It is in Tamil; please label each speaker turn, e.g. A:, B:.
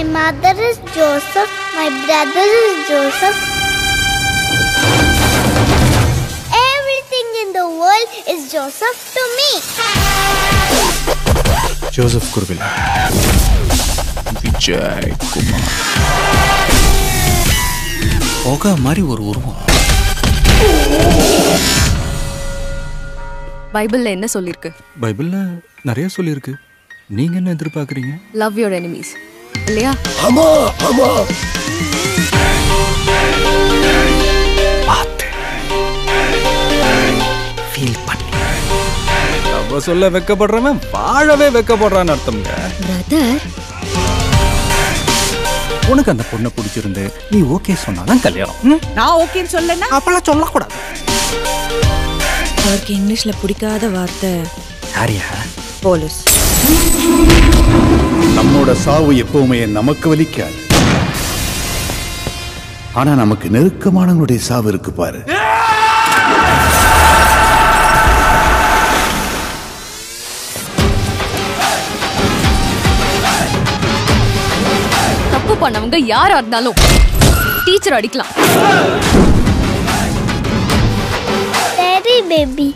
A: My mother is Joseph. My brother is Joseph. Everything in the world is Joseph to me.
B: Joseph குருவில் Vijay Kumar புகை மாதிரி ஒரு உருவம்
C: பைபிள்ல என்ன சொல்லிருக்கு
B: பைபிள்ல நிறைய சொல்லியிருக்கு நீங்க என்ன எதிர்பார்க்குறீங்க
C: லவ் யுவர் எனிமீஸ் இல்லையா?
B: பார்த்து. ஃபீல் பண்ணி. அவ சொல்ல வெக்கப்படுறவன் வாழவே வெக்கப்படுறான்னு அர்த்தம்ங்க.
C: பிரதர்
B: உனக்கு அந்த பொண்ணை பிடிச்சிருந்து நீ ஓகே சொன்னாதான் கல்யாணம்?
D: நான் ஓகேன்னு சொல்லனா
B: அப்பெல்லாம் சொல்லக்கூடாது.
D: அவருக்கு இங்கிலீஷ்ல பிடிக்காத வார்த்தை.
B: யாரியா
D: போலீஸ்.
E: நம்மோட சாவு எப்பவுமே நமக்கு வலிக்காது. ஆனா நமக்கு நெருக்கமானவங்களுடைய சாவு இருக்கு பாரு.
C: தப்பு பண்ணவங்க யாரா இருந்தாலும் டீச்சர் அடிக்கலாம்.
A: baby.